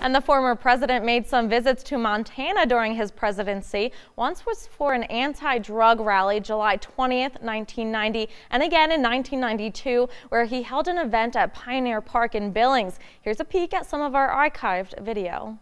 And the former president made some visits to Montana during his presidency. Once was for an anti-drug rally July 20th, 1990, and again in 1992, where he held an event at Pioneer Park in Billings. Here's a peek at some of our archived video.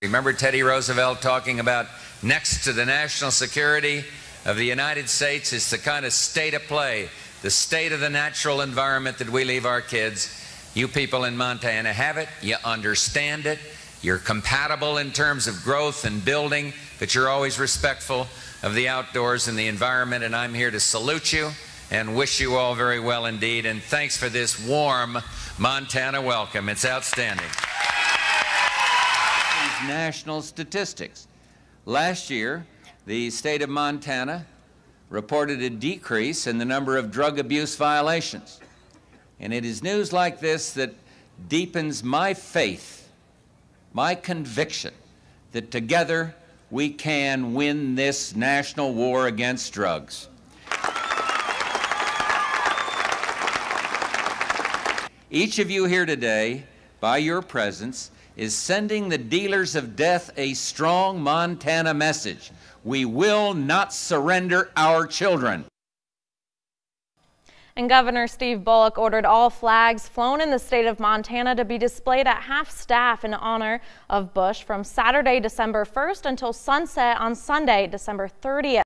Remember Teddy Roosevelt talking about next to the national security of the United States is the kind of state of play, the state of the natural environment that we leave our kids. You people in Montana have it, you understand it, you're compatible in terms of growth and building, but you're always respectful of the outdoors and the environment, and I'm here to salute you and wish you all very well indeed. And thanks for this warm Montana welcome. It's outstanding. National statistics. Last year, the state of Montana reported a decrease in the number of drug abuse violations. And it is news like this that deepens my faith, my conviction that together we can win this national war against drugs. Each of you here today, by your presence, is sending the dealers of death a strong Montana message. We will not surrender our children. And Governor Steve Bullock ordered all flags flown in the state of Montana to be displayed at half staff in honor of Bush from Saturday, December 1st until sunset on Sunday, December 30th.